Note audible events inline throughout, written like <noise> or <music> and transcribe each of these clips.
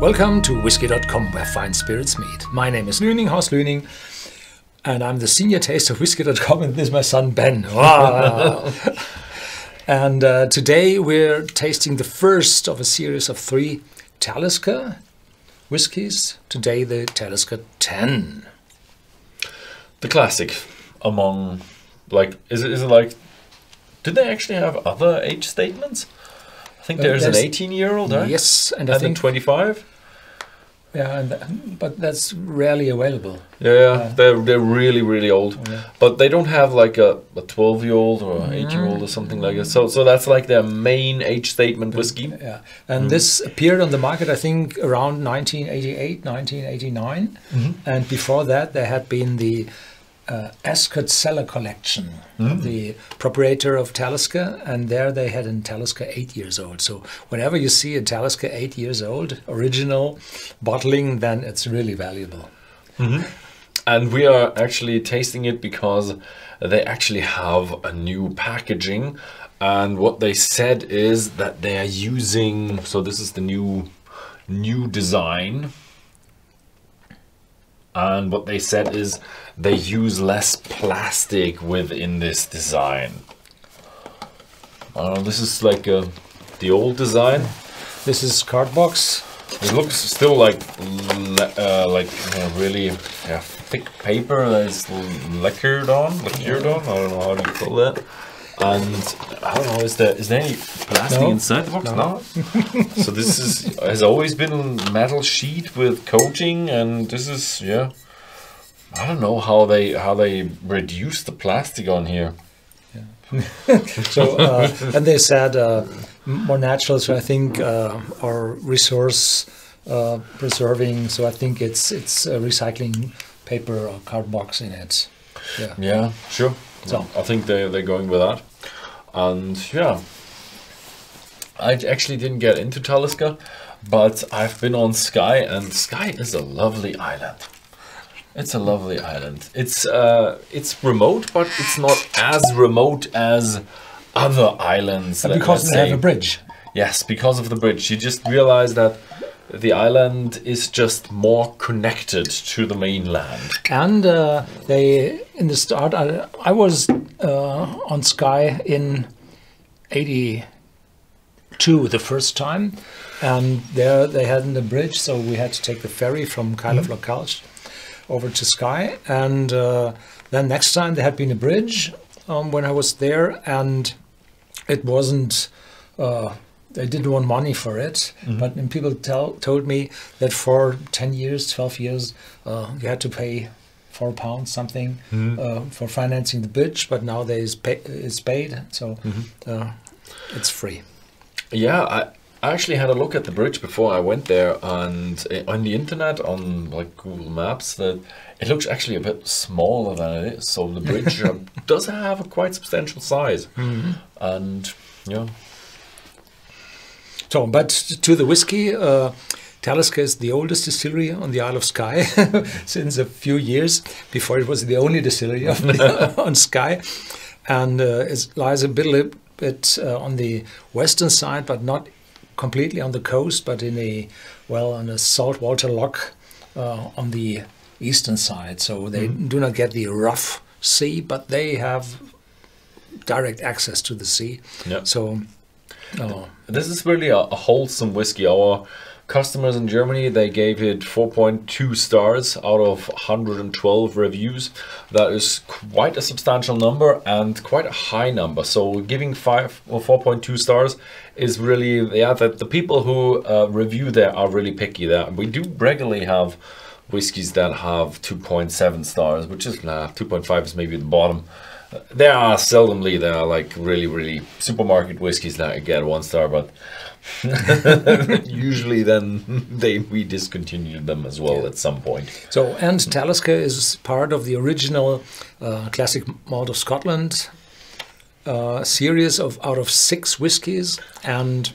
Welcome to Whisky.com, where fine spirits meet. My name is Lüning, Horst Lüning, and I'm the senior taste of Whisky.com, and this is my son Ben. Wow. <laughs> and uh, today we're tasting the first of a series of three Talisker whiskies. Today, the Talisker 10. The classic among, like, is it, is it like, did they actually have other age statements? I think Uh, there's, an 18 year old, right? Yes, and I And then think 25? Yeah, and, but that's rarely available. Yeah, they're they're really really old, Yeah. but they don't have like a, a twelve year old or mm-hmm. an eight year old or something like that. So so that's like their main age statement whiskey. Yeah, and mm-hmm. this appeared on the market, I think, around 1988, 1989, mm-hmm. and before that, there had been the uh, Ascot Cellar Collection, the proprietor of Talisker, and there they had a Talisker eight years old. So whenever you see a Talisker eight years old original bottling, then it's really valuable. And we are actually tasting it because they actually have a new packaging. And what they said is that they are using so this is the new new design. And what they said is they use less plastic within this design. Uh, this is like uh, the old design. This is Cardbox. It looks still like uh, like really yeah, thick paper that is lacquered on, lacquered on. I don't know how do you call that. And I don't know, is there is there any plastic No. inside the box? No. No. <laughs> so this is has always been metal sheet with coating, and this is yeah. I don't know how they how they reduce the plastic on here. <laughs> So, uh, and they said uh, more natural. So I think uh, or resource uh, preserving. So I think it's it's uh, recycling paper or card box in it. Yeah. Yeah, sure. So- I think they they're going with that, and yeah. I actually didn't get into Talisker, but I've been on Skye, and Skye is a lovely island. It's a lovely island. It's uh, it's remote, but it's not as remote as other islands. And because they have a bridge. Yes, because of the bridge. You just realize that the island is just more connected to the mainland. And uh, they, in the start, I, I was uh, on Skye in 82 the first time. And there they hadn't a bridge, so we had to take the ferry from Kyle of Lochalsh over to Skye. And uh, then next time there had been a bridge um, when I was there, and it wasn't. They didn't want money for it, but then people tell, told me that for ten years, twelve years, uh, you had to pay four pounds something uh, for financing the bridge. But now there is pay, it's paid, so uh, it's free. Yeah, I I actually had a look at the bridge before I went there, and uh, on the internet, on like Google Maps, that it looks actually a bit smaller than it is. So the bridge uh, <laughs> does have a quite substantial size, and yeah, So, but to the whiskey, uh, Talisker is the oldest distillery on the Isle of Skye <laughs> since a few years. Before it was the only distillery the, <laughs> on Skye, and uh, it lies a bit, bit uh, on the western side, but not completely on the coast, but in a well on a saltwater loch uh, on the eastern side. So they do not get the rough sea, but they have direct access to the sea. yeah. So. Uh, This is really a, a wholesome whiskey. Our customers in Germany they gave it 4.2 stars out of 112 reviews. That is quite a substantial number and quite a high number. So giving five or 4.2 stars is really yeah. That the people who uh, review there are really picky. There we do regularly have whiskies that have 2.7 stars, which is nah, 2.5 is maybe the bottom. There are seldomly there are like really really supermarket whiskies that get one star, but <laughs> usually then <laughs> they we discontinued them as well at some point. So, and Talisker is part of the original uh, classic malt of Scotland uh, series of out of six whiskies, and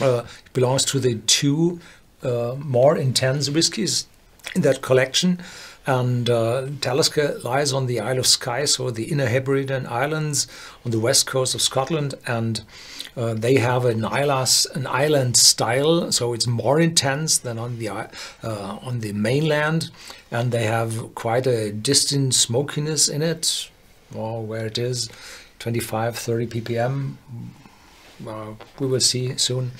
uh, belongs to the two uh, more intense whiskies in that collection. And uh, Talisker lies on the Isle of Skye, so the Inner Hebridean Islands on the west coast of Scotland, and uh, they have an island, an island style, so it's more intense than on the uh, on the mainland, and they have quite a distant smokiness in it, or where it is, 25, 30 ppm. We will see soon,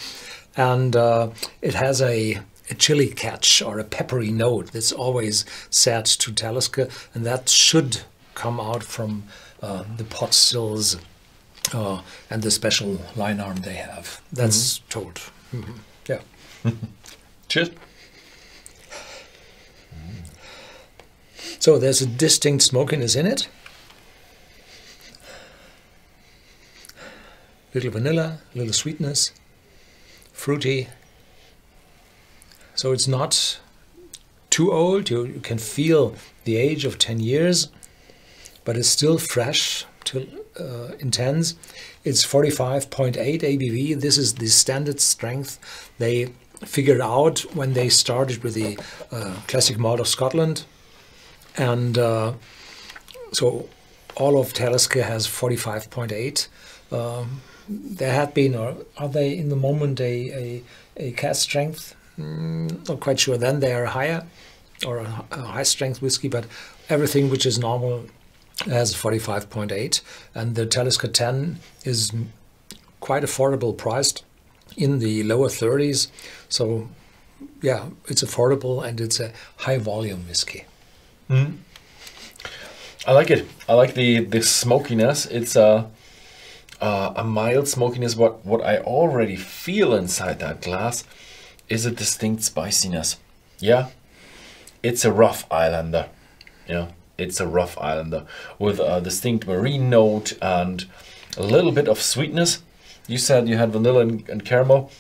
and uh, it has a a chili catch or a peppery note that's always said to Talisker, and that should come out from uh, the pot stills uh, and the special lyne arm they have. That's mm-hmm. told. Mm-hmm. Yeah. <laughs> Cheers. So there's a distinct smokiness in it. Little vanilla, little sweetness, fruity, so it's not too old. You, you can feel the age of 10 years, but it's still fresh, till uh, intense. It's 45.8 ABV. This is the standard strength they figured out when they started with the uh, classic malt of Scotland. And uh, so all of Talisker has 45.8. Um, there had been, or are they in the moment, a, a, a cask strength Mm, not quite sure. Then they are higher or a, a high strength whiskey, but everything which is normal has 45.8, and the Talisker 10 is quite affordable priced in the lower 30s. So, yeah, it's affordable and it's a high volume whiskey. Mm. I like it. I like the the smokiness. It's a uh, a mild smokiness. What what I already feel inside that glass is a distinct spiciness. Yeah, it's a rough Islander. Yeah, it's a rough Islander with a distinct marine note and a little bit of sweetness. You said you had vanilla and, and caramel.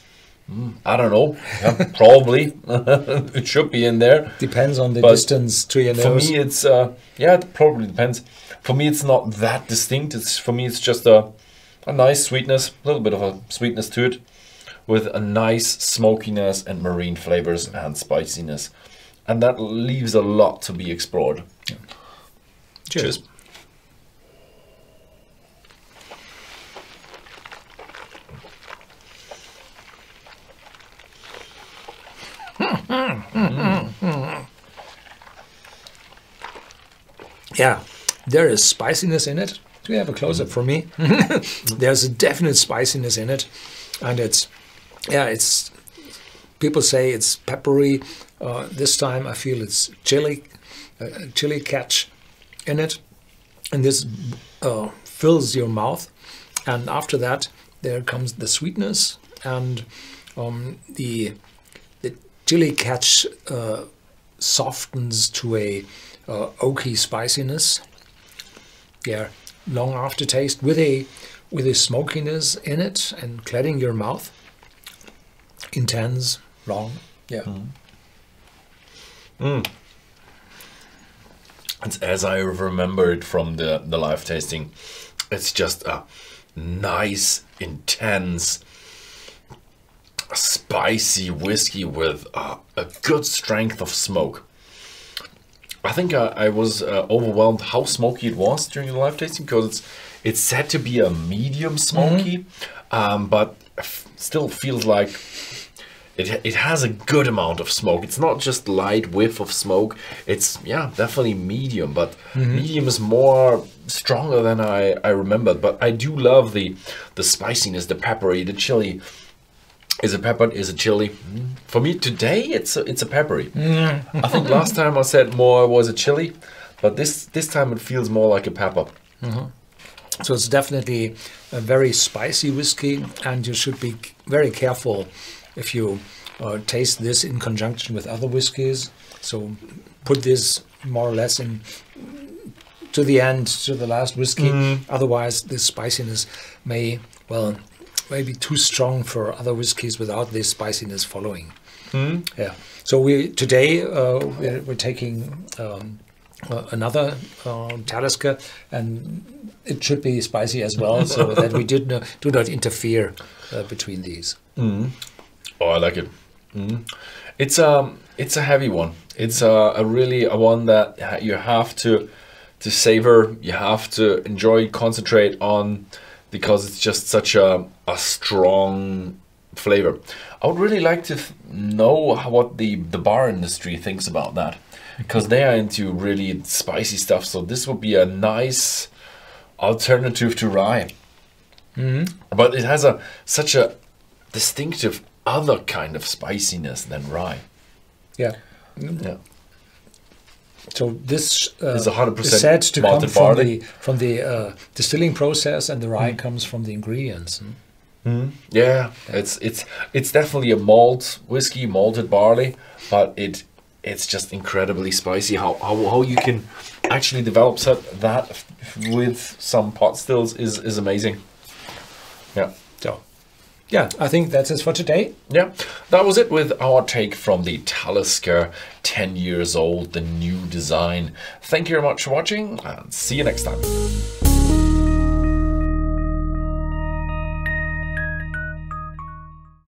Mm, I don't know. Yeah, <laughs> probably <laughs> it should be in there. Depends on the but distance to your nose. For me, it's uh, yeah, it probably depends. For me, it's not that distinct. It's for me, it's just a a nice sweetness, a little bit of a sweetness to it with a nice smokiness and marine flavors and spiciness. And that leaves a lot to be explored. Yeah. Cheers. Cheers. <laughs> Yeah, there is spiciness in it. Do you have a close up for me? <laughs> There's a definite spiciness in it, and it's yeah, it's people say it's peppery. Uh, this time I feel it's chili, uh, chili catch in it, and this uh, fills your mouth. And after that, there comes the sweetness and um, the the chili catch uh, softens to a uh, oaky spiciness. Yeah, long aftertaste with a with a smokiness in it and cladding your mouth intense, long. Yeah. Mm. Mm. It's as I remember it from the, the live tasting. It's just a nice, intense, spicy whiskey with a good strength of smoke. I think I, I was uh, overwhelmed how smoky it was during the live tasting because it's it's said to be a medium smoky, mm -hmm. um, but still feels like it, it has a good amount of smoke. It's not just light whiff of smoke. It's yeah, definitely medium, but mm-hmm. medium is more stronger than I, I remembered. But I do love the the spiciness, the peppery, the chili. Is a pepper? Is a chili? Mm. For me today, it's a, it's a peppery. Mm. I think last time I said more was a chili, but this this time it feels more like a pepper. Mm-hmm. So it's definitely a very spicy whiskey, and you should be very careful if you uh, taste this in conjunction with other whiskies. So put this more or less in to the end, to the last whiskey. Mm. Otherwise, the spiciness may, well, may be too strong for other whiskies without this spiciness following. Mm. Yeah. So we today uh, we're, we're, taking um, uh, another uh, Talisker, and it should be spicy as well, so that we did not, do not interfere uh, between these. Mm. Oh, I like it. Mm. It's um it's a heavy one. It's a, a really a one that you have to to savor. You have to enjoy, concentrate on, because it's just such a a strong flavor. I would really like to th- know how, what the the bar industry thinks about that, because they are into really spicy stuff. So this would be a nice alternative to rye. Mm-hmm. But it has a such a distinctive other kind of spiciness than rye. Yeah. Yeah. So this uh, It's 100% is said to come from barley. the from the uh, distilling process, and the rye comes from the ingredients. Yeah, it's it's it's definitely a malt whiskey, malted barley, but it it's just incredibly spicy. How how, how you can actually develop that that with some pot stills is is amazing. Yeah. Yeah, I think that's it for today. Yeah, that was it with our take from the Talisker 10 years old, the new design. Thank you very much for watching and see you next time.